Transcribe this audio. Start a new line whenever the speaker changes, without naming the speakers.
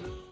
Hallelujah.